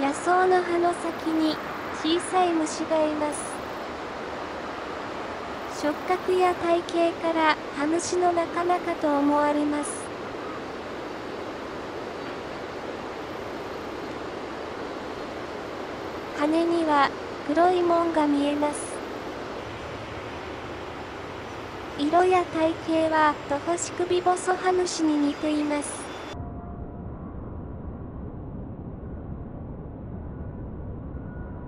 野草の葉の先に小さい虫がいます。触覚や体型からハムシの仲間かと思われます。羽には黒い門が見えます。色や体型はトホシクビボソハムシに似ています。